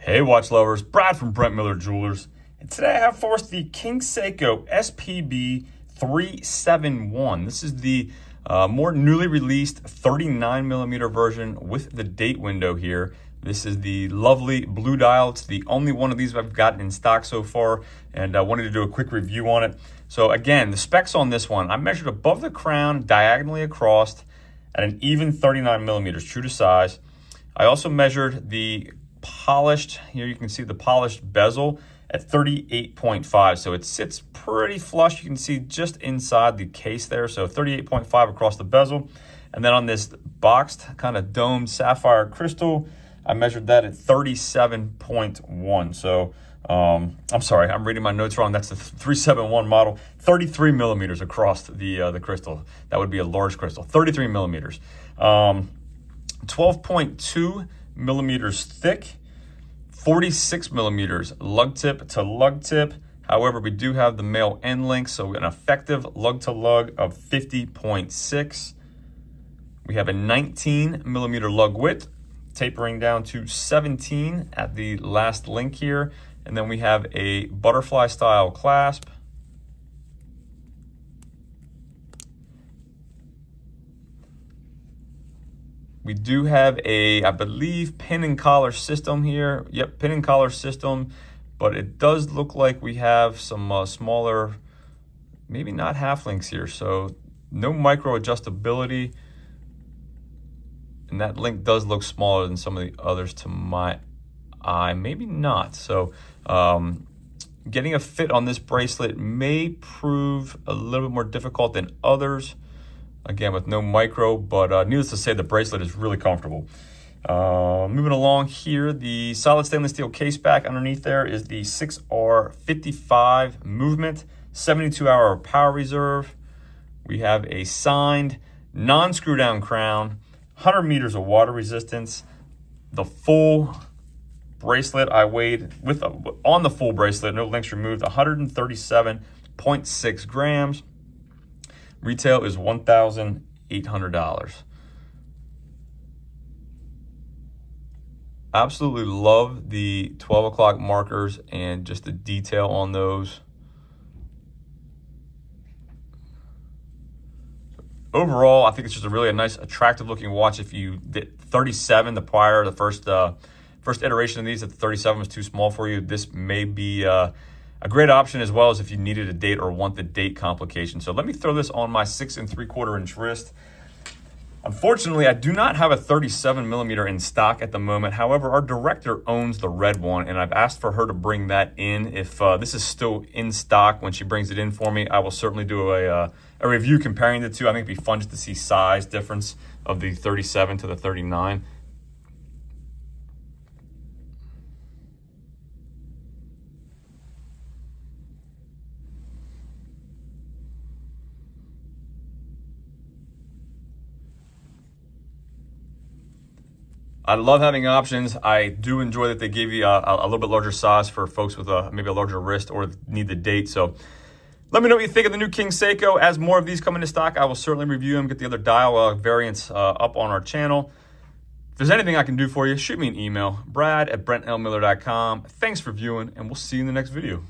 Hey, watch lovers, Brad from Brent Miller Jewelers. And today I have for us the King Seiko SPB 371. This is the uh, more newly released 39 millimeter version with the date window here. This is the lovely blue dial. It's the only one of these I've gotten in stock so far, and I wanted to do a quick review on it. So again, the specs on this one, I measured above the crown, diagonally across, at an even 39 millimeters, true to size. I also measured the polished, here you can see the polished bezel at 38.5. So it sits pretty flush. You can see just inside the case there. So 38.5 across the bezel. And then on this boxed kind of domed sapphire crystal, I measured that at 37.1. So um, I'm sorry, I'm reading my notes wrong. That's the 371 model, 33 millimeters across the uh, the crystal. That would be a large crystal, 33 millimeters. Um, 12.2 millimeters thick, 46 millimeters lug tip to lug tip. However, we do have the male end link, so an effective lug to lug of 50.6. We have a 19 millimeter lug width, tapering down to 17 at the last link here. And then we have a butterfly style clasp. We do have a, I believe, pin and collar system here. Yep, pin and collar system, but it does look like we have some uh, smaller, maybe not half links here. So no micro adjustability. And that link does look smaller than some of the others to my eye. Maybe not. So um, getting a fit on this bracelet may prove a little bit more difficult than others. Again, with no micro, but uh, needless to say, the bracelet is really comfortable. Uh, moving along here, the solid stainless steel case back underneath there is the 6R55 movement, 72 hour power reserve. We have a signed non-screw down crown, 100 meters of water resistance, the full bracelet I weighed with on the full bracelet, no links removed, 137.6 grams. Retail is $1,800. Absolutely love the 12 o'clock markers and just the detail on those. Overall, I think it's just a really a nice, attractive looking watch. If you did 37, the prior, the first uh, first iteration of these, if the 37 was too small for you, this may be uh, a great option as well as if you needed a date or want the date complication. So let me throw this on my six and three quarter inch wrist. Unfortunately, I do not have a 37 millimeter in stock at the moment. However, our director owns the red one, and I've asked for her to bring that in. If uh, this is still in stock when she brings it in for me, I will certainly do a, uh, a review comparing the two. I think it'd be fun just to see size difference of the 37 to the 39. I love having options. I do enjoy that they give you a, a little bit larger size for folks with a, maybe a larger wrist or need the date. So let me know what you think of the new King Seiko. As more of these come into stock, I will certainly review them, get the other dial uh, variants uh, up on our channel. If there's anything I can do for you, shoot me an email, brad at brentlmiller.com. Thanks for viewing, and we'll see you in the next video.